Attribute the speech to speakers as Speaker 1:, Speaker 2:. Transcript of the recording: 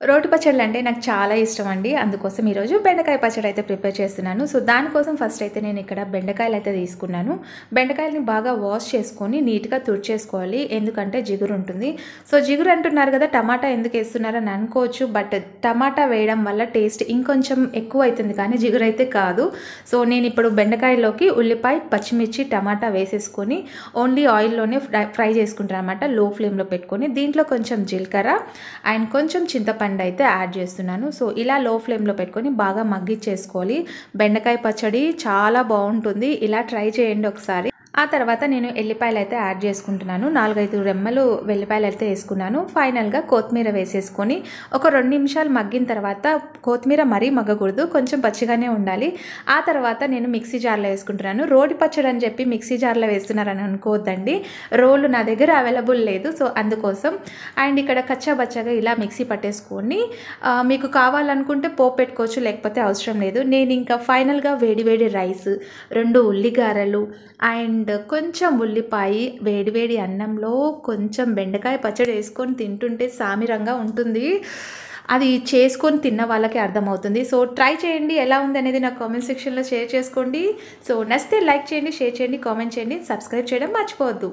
Speaker 1: రోటి పచ్చళ్ళు అంటే నాకు చాలా ఇష్టం అండి. అందుకోసం ఈరోజు బెండకాయ పచ్చడి అయితే ప్రిపేర్ చేస్తున్నాను. సో దానికోసం ఫస్ట్ అయితే నేను ఇక్కడ బెండకాయలు అయితే తీసుకున్నాను. బెండకాయలని బాగా వాష్ చేసుకొని నీట్గా తుడిచేసుకోవాలి. ఎందుకంటే జిగురు ఉంటుంది. సో జిగురు అంటున్నారు కదా టమాటా ఎందుకు వేస్తున్నారని అనుకోవచ్చు. బట్ టమాటా వేయడం వల్ల టేస్ట్ ఇంకొంచెం ఎక్కువ అవుతుంది కానీ జిగురు అయితే కాదు. సో నేను ఇప్పుడు బెండకాయలోకి ఉల్లిపాయ పచ్చిమిర్చి టమాటా వేసేసుకొని ఓన్లీ ఆయిల్లోనే ఫ్రై ఫ్రై చేసుకుంటాను అనమాట లో ఫ్లేమ్లో పెట్టుకొని దీంట్లో కొంచెం జీలకర్ర అండ్ కొంచెం చింతపండు అయితే యాడ్ చేస్తున్నాను. సో ఇలా లో ఫ్లేమ్లో పెట్టుకొని బాగా మగ్గిచ్చేసుకోవాలి. బెండకాయ పచ్చడి చాలా బాగుంటుంది. ఇలా ట్రై చేయండి ఒకసారి. ఆ తర్వాత నేను ఎల్లిపాయలు అయితే యాడ్ చేసుకుంటున్నాను. నాలుగైదు రెమ్మలు వెల్లిపాయలు అయితే వేసుకున్నాను. ఫైనల్గా కొత్తిమీర వేసేసుకొని ఒక రెండు నిమిషాలు మగ్గిన తర్వాత కొత్తిమీర మరీ మగ్గకూడదు. కొంచెం పచ్చిగానే ఉండాలి. ఆ తర్వాత నేను మిక్సీ జార్లో వేసుకుంటున్నాను. రోడ్డు పచ్చడి అని చెప్పి మిక్సీ జార్లో వేస్తున్నారని అనుకోవద్దండి. రోలు నా దగ్గర అవైలబుల్ లేదు. సో అందుకోసం. అండ్ ఇక్కడ కచ్చా బచ్చగా ఇలా మిక్సీ పట్టేసుకొని మీకు కావాలనుకుంటే పోపు పెట్టుకోవచ్చు లేకపోతే అవసరం లేదు. నేను ఇంకా ఫైనల్గా వేడివేడి రైస్ రెండు ఉల్లిగారలు అండ్ కొంచెం ఉల్లిపాయ వేడివేడి అన్నంలో కొంచెం బెండకాయ పచ్చడి వేసుకొని తింటుంటే సామిరంగా ఉంటుంది. అది చేసుకొని తిన్న వాళ్ళకి అర్థమవుతుంది. సో ట్రై చేయండి. ఎలా ఉంది అనేది నాకు కామెంట్ సెక్షన్లో షేర్ చేసుకోండి. సో నచ్చితే లైక్ చేయండి షేర్ చేయండి కామెంట్ చేయండి సబ్స్క్రైబ్ చేయడం మర్చిపోవద్దు.